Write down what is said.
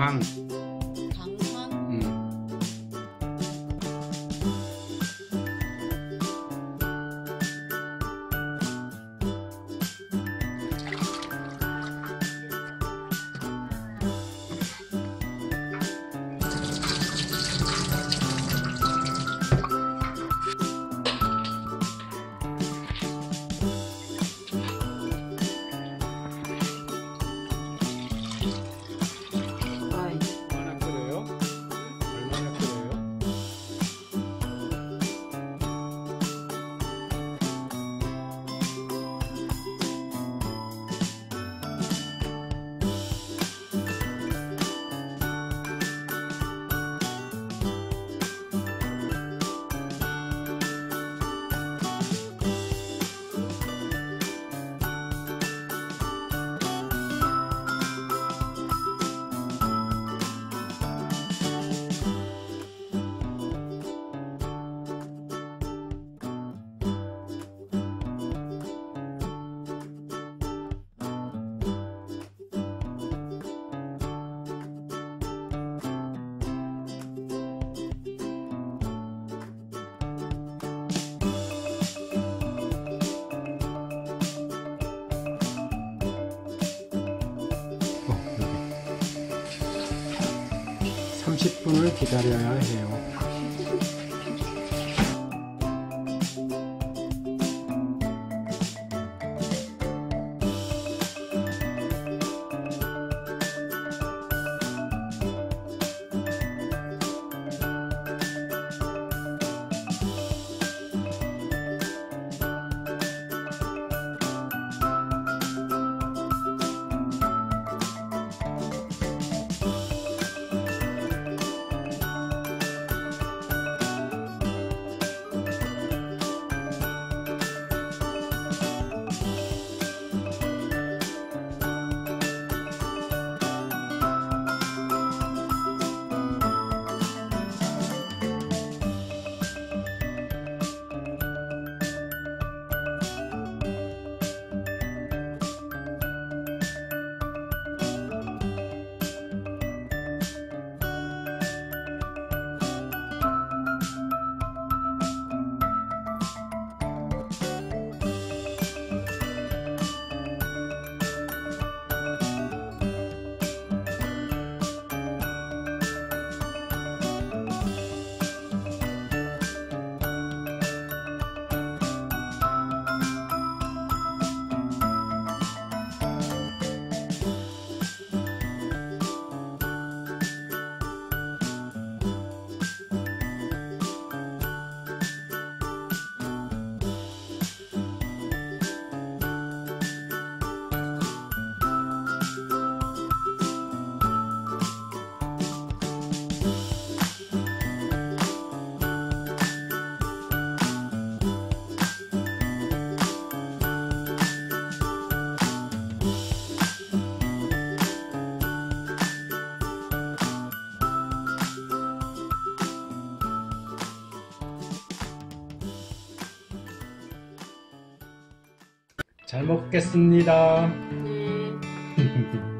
Juan. 30분을 기다려야 해요. 잘 먹겠습니다. 네